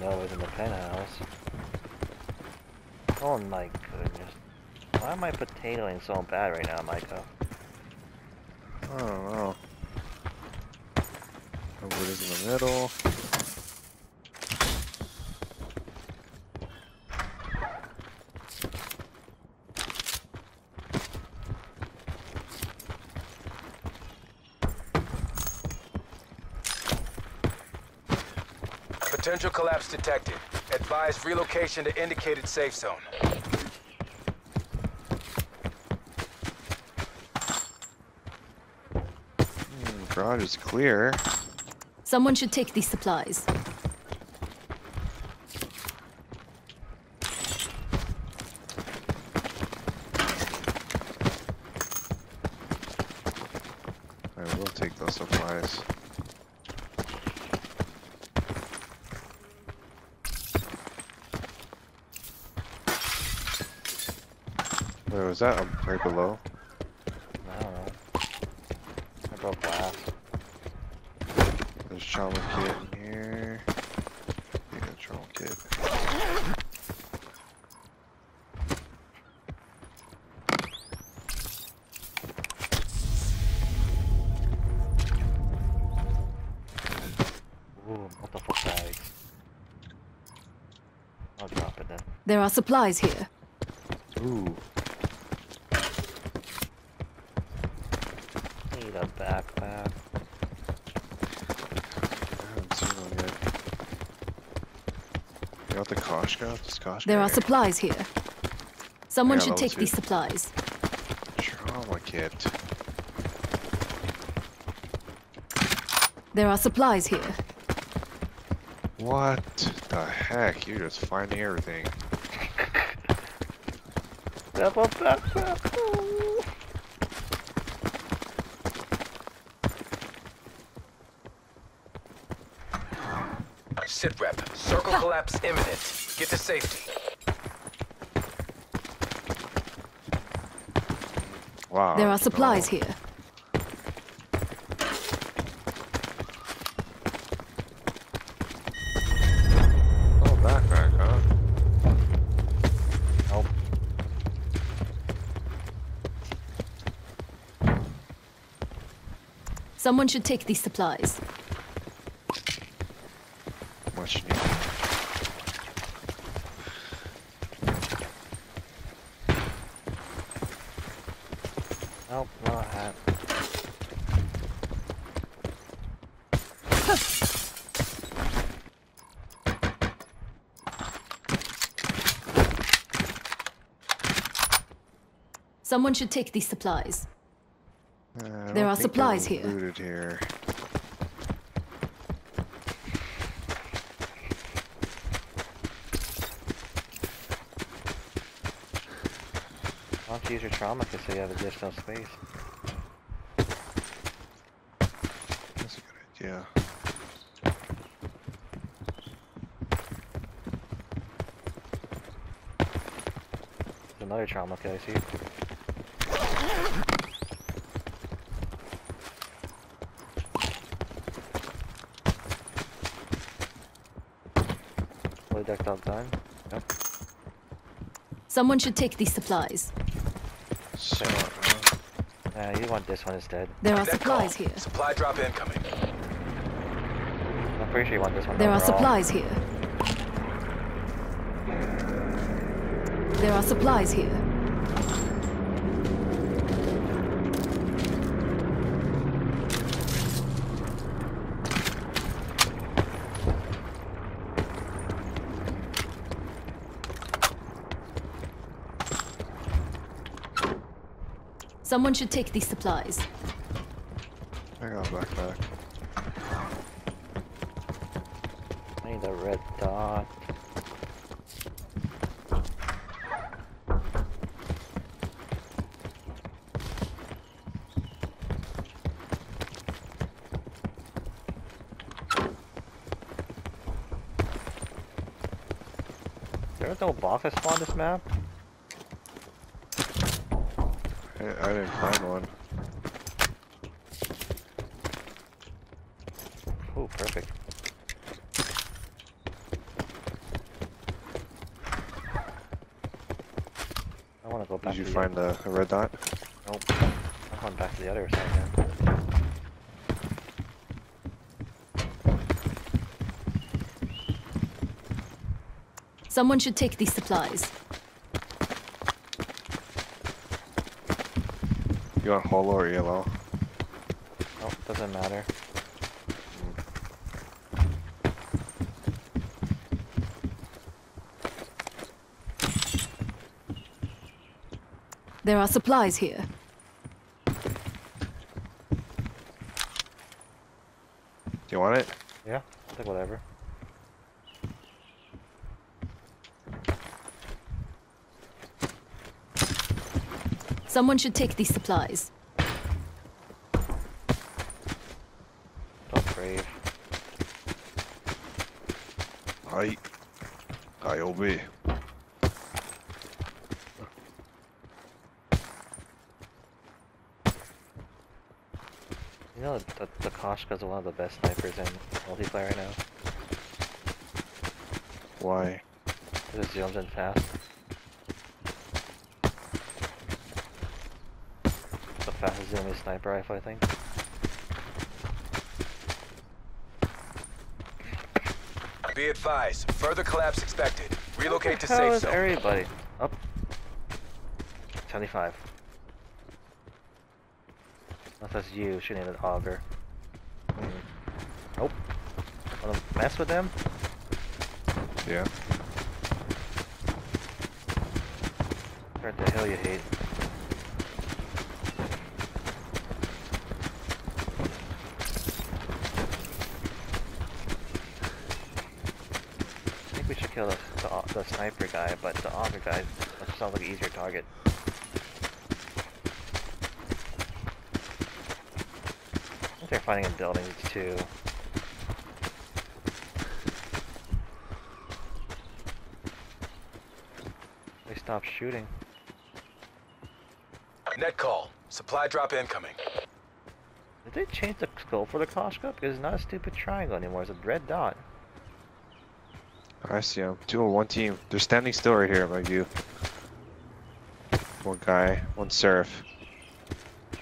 know it's in the penthouse. Oh my goodness. Why am I potatoing so bad right now, Micah? I don't know. Wood is in the middle. Potential collapse detected. Advise relocation to indicated safe zone. Hmm, garage is clear. Someone should take these supplies. I will take those supplies. Wait, was that um, right below? I don't know. I broke glass. There's trauma kit in here. Yeah, trauma kit. Ooh, multiple bags. I'll drop it then. There are supplies here. Ooh, Need a backpack. I haven't seen one yet. You got the Koshka? There are supplies here. Someone Yeah, should take two. these supplies. Trauma kit. There are supplies here. What the heck? You're just finding everything. Double backpack. Ooh. Sit rep. Circle collapse imminent. Get to safety. Wow. There are supplies no. here. Oh, backpack, huh? Nope. Someone should take these supplies. Much needed. Nope, no hat. Someone should take these supplies. Uh, There are supplies here. Looted here. Why don't you use your trauma kit so you have additional space? That's a good idea. There's another trauma case I see. Fully decked out. Yep. Someone should take these supplies. So, uh, Uh, you want this one instead. There are supplies call. here. Supply drop incoming. I'm pretty sure you want this one. There are overall. supplies here. There are supplies here. Someone should take these supplies. I got a backpack. I need a red dot. There was no boss that spawned this map? I didn't find one. Oh, perfect. I want to go back. Did you find the red dot? Nope. I'm going back to the other side now. Someone should take these supplies. You want holo or yellow? Oh, doesn't matter. There are supplies here. Do you want it? Yeah, I'll take whatever. Someone should take these supplies. Don't brave. I I obey. You know the the Koshka's one of the best snipers in multiplayer right now. Why? It just zooms in fast. The fastest zooming sniper rifle, I think. Be advised, further collapse expected. Relocate to How safe is zone. everybody? Up. 75. Unless that's you shooting an auger. Nope. Wanna mess with them? Yeah. Where the hell you hate? I think we should kill the, the, au- the sniper guy, but the other guy sounds like an easier target. I think they're fighting in buildings too. They stopped shooting. Net call. Supply drop incoming. Did they change the skull for the Koshka? Because it's not a stupid triangle anymore, it's a red dot. I see them. Two on one team. They're standing still right here, in my view. One guy, one seraph.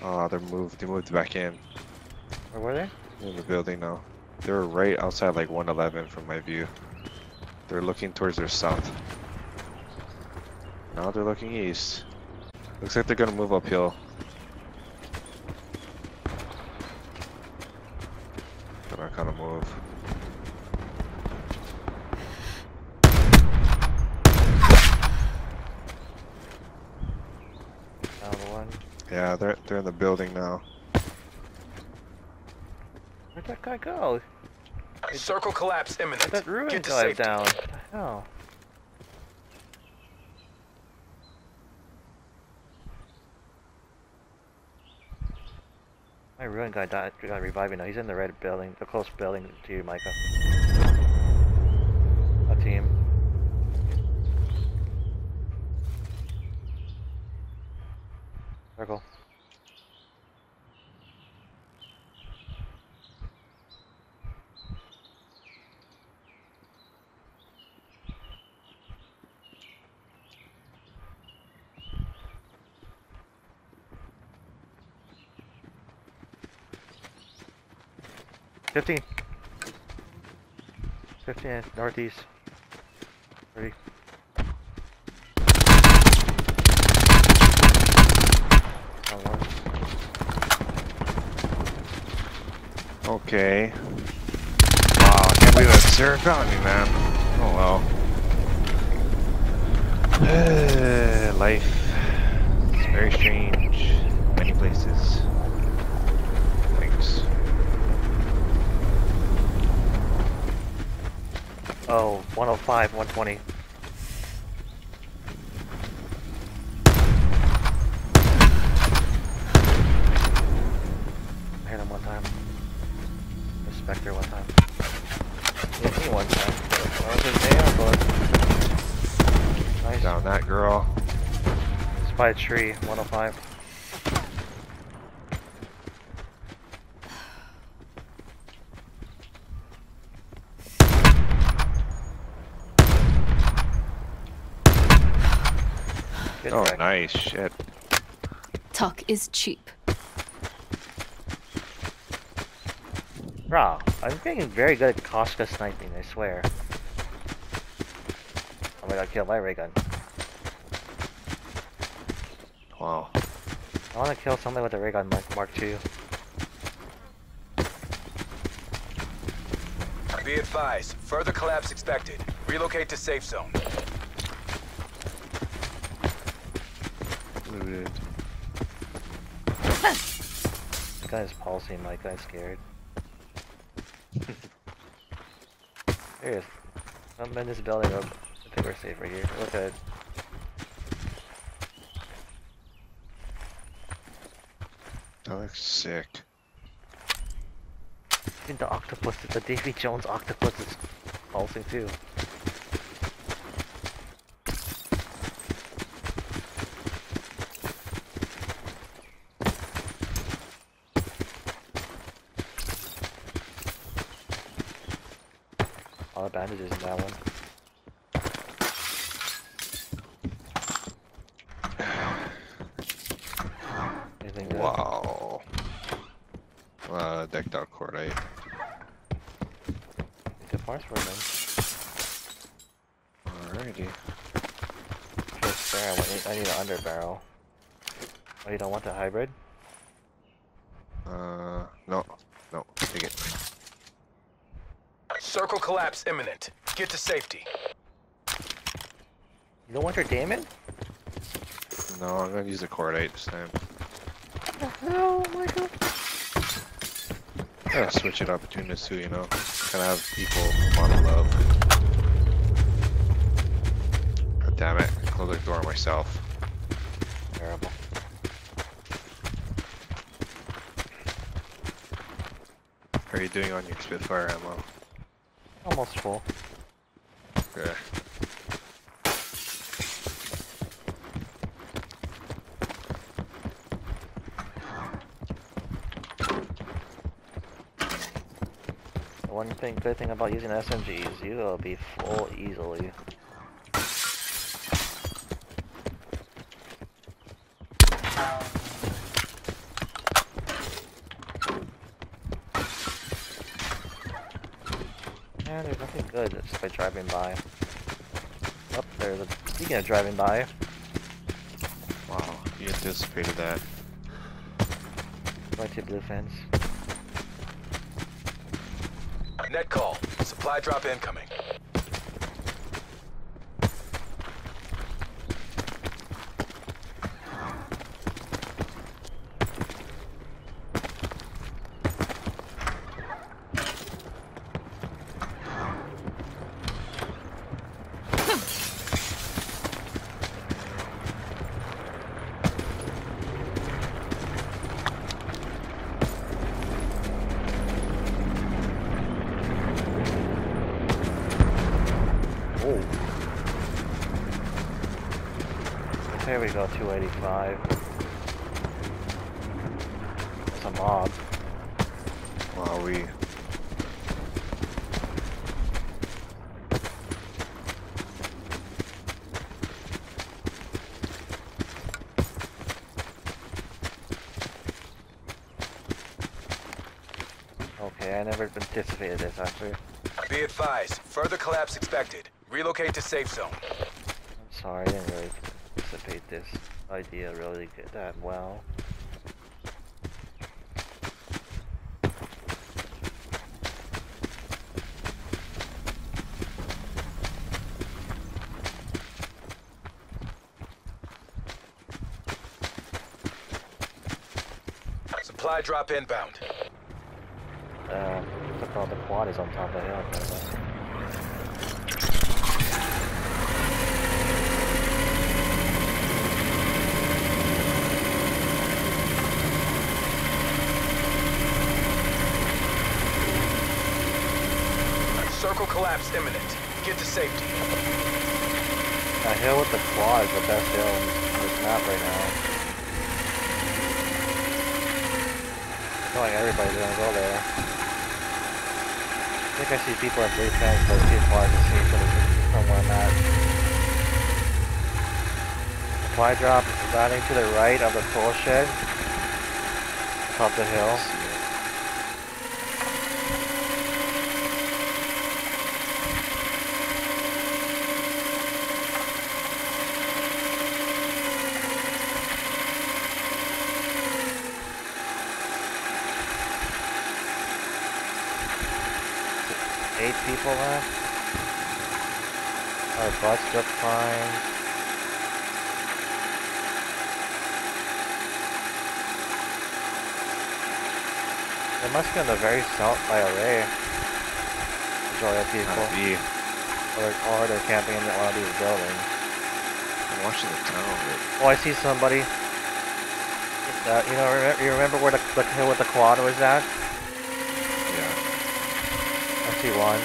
Oh, they're moved. They moved back in. Where were they? In the building now. They're right outside like 111 from my view. They're looking towards their south. Now they're looking east. Looks like they're gonna move uphill. Gonna kind of move. Down one. Yeah, they're they're in the building now. Where'd that guy go? Circle collapse imminent. That ruin Get to dive safety. down. What the hell? My ruin guy died, got reviving now. He's in the red building, the close building to you, Micah. 15. 15 northeast. 30. Okay. Wow, I can't believe that's zero penalty, man. Oh well. life. It's very strange. Many places. Oh, 105, 120. I hit him one time. The Spectre one time. Hit me one time. That was his damn bud. Nice. Down that girl. It's by a tree, 105. Good Oh, track. nice shit. Tuck is cheap. Bro, I'm getting very good at Koshka sniping, I swear. Oh my god, kill my ray gun. Wow. I wanna kill somebody with a ray gun Mark, Mark II. Be advised, further collapse expected. Relocate to safe zone. Looted. The guy is pulsing, my guy's scared. Serious. I'm in this building, oh, I think we're safe right here. Look at it. That looks sick. I think the octopus, the Davy Jones octopus is pulsing too. A lot of bandages in that one. Anything good? Wow. Uh, decked out cordite. Good parts for them. Alrighty. Just there, I need, I need an under barrel. Oh, you don't want the hybrid? Uh, no, no, take it. Circle collapse imminent. Get to safety. You don't want your Damon? No, I'm gonna use the cordite this time. Oh my god. Gotta switch it up between the two, you know. Kind of have equal amount of love. God damn it! Close the door myself. Terrible. How are you doing on your Spitfire ammo? Almost full. Okay. The one thing, good thing about using SMGs, you will be full easily. Yeah, there's nothing good just by driving by. Up Oh, there's a speaking of driving by. Wow, you anticipated that. Right to blue fence. Net call. Supply drop incoming. Oh. There we go, 285. That's a mob. Wow, we. Okay, I never anticipated this actually. Be advised, further collapse expected. Relocate to safe zone. I'm sorry, I didn't really anticipate this idea really good that well. Supply drop inbound. Uh, it called? The quad is on top of the hill. by the way. Circle collapse imminent. Get to safety. That hill with the quad is the best hill on this, map right now. I feel like everybody's gonna go there. I think I see people at blue tanks, but it's too far to see from, from where I'm at. supply drop is landing to the right of the tool shed. Top the hill. See it. Eight people left. Our butts look fine. They must be on the very south by array. Majority of people. Gotta be. Or, or they're camping in one of these buildings. I'm watching the town, but Oh, I see somebody. That, you know, remember, you remember where the, the hill with the quad was at? See one.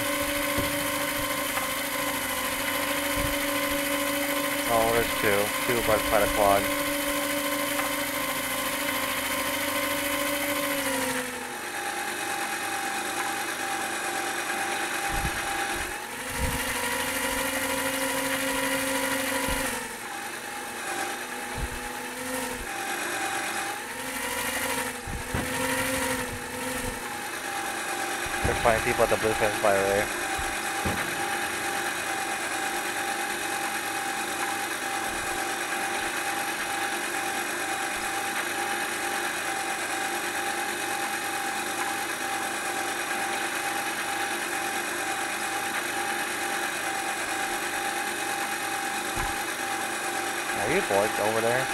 Oh, there's two. Two by, by the. Finding people at the blue fence by Ray. Are you bored over there?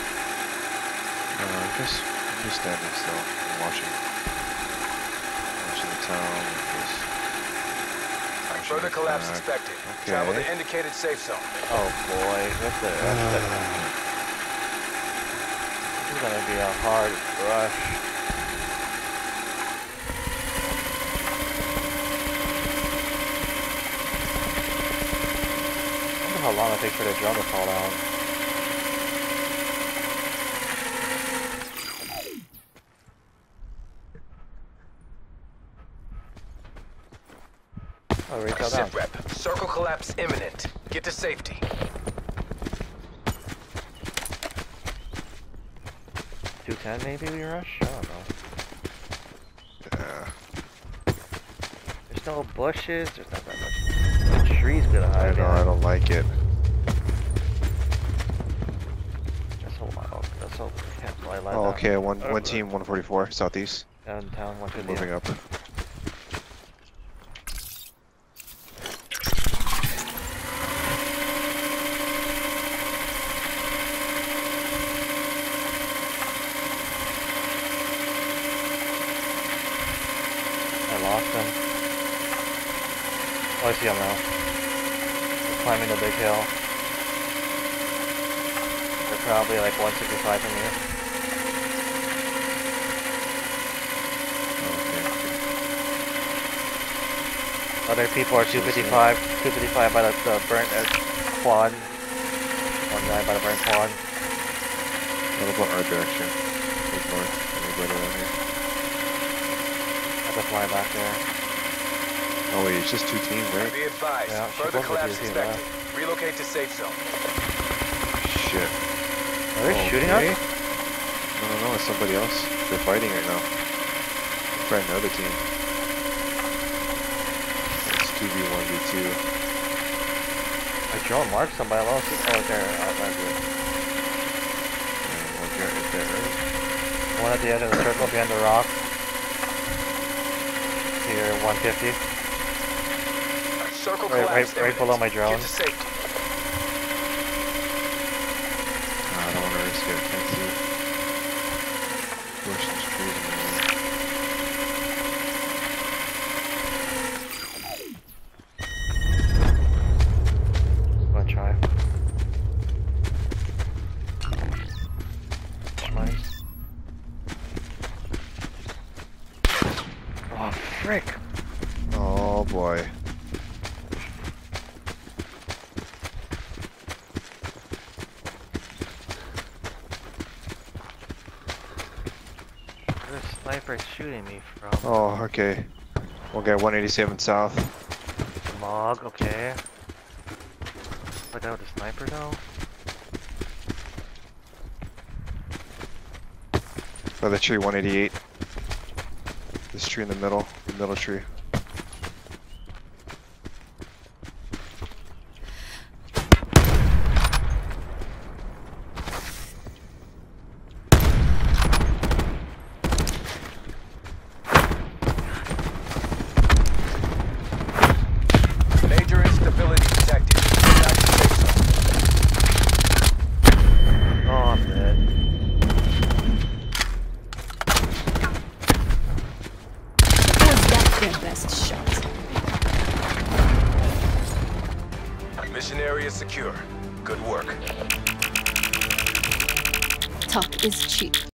Uh, I'm just, just standing still and watching. Watching the town Further collapse back. expected. Travel to indicated safe zone. Oh boy, that's a, that's this is gonna be a hard rush. I wonder how long it takes for the drum to fall down. Down. Sit rep. Circle collapse imminent. Get to safety. Two ten maybe we rush? I don't know. Yeah. There's no bushes. There's not that much. The trees gonna hide. I know, I don't like it. That's a lot. That's a can't fly like Oh, okay, one, Uh, one team, 144, southeast. Downtown, one fifty. Moving up. I lost him. Oh, I see him now. He's climbing the big hill. They're probably like 165 from here. Okay. Other people are 255, 255 by the, the burnt uh, quad. One guy by the burnt quad. What about our direction? Mid north. Anybody around here? I have to fly back there. Oh wait, it's just two teams, right? Be advised. Yeah, should Further both of collapse you see expected. Relocate to safe zone. Shit. Are they shooting us? Okay. No, no, no, it's somebody else. They're fighting right now. They're fighting the team. It's 2v1v2. My drone marked somebody else. Oh, there. Oh, that's good. And one guy right there, right? One at the end of the circle behind the rock. Here, 150. Circle Right- right- right below my drone. Get to safety. Ah, I don't want to risk it. I can't see. Push these trees in the way. Gonna try. frick? Oh boy. This sniper is shooting me from? Oh, okay. We'll get 187 south. Mog, okay. Without a sniper though? By the tree 188. This tree in the middle, the middle tree.